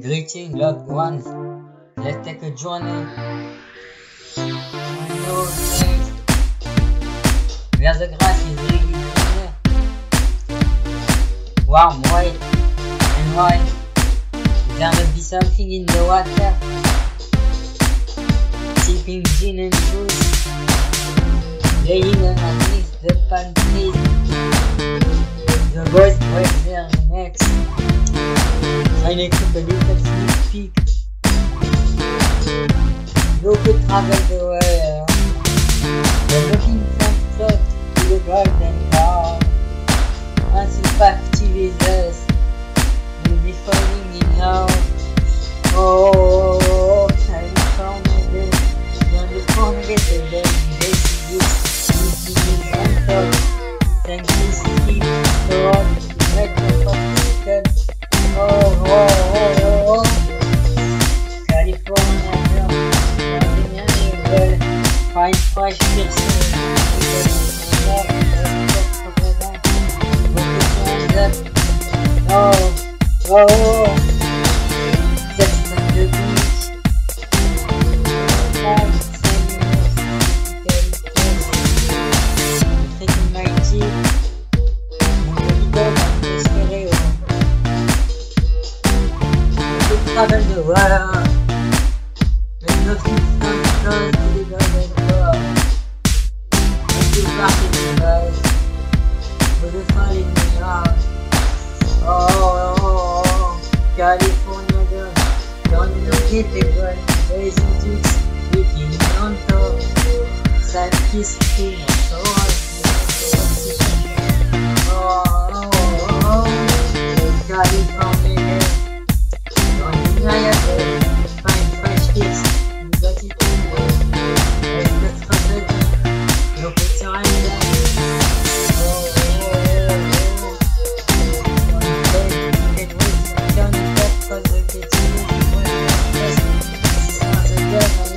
Greeting loved ones. Let's take a journey. Where the grass is really greener. Warm, white, and white. There must be something in the water. Sipping gin and juice. Laying underneath the palm trees. The boys break their necks. Trying to keep a little sneak peek. You could travel the world. We're looking from float to the golden car. Once you captivate us, we'll be falling in love. Oh, California, don't forget the baby messages. Messages and thoughts. moi je de travel the world. And nothing stands If you rock in the bus, with a fall in the yard. Oh, oh, oh, oh, California girl, don't you get the gun, raising chicks, leaking on. Sad kiss, so Oh,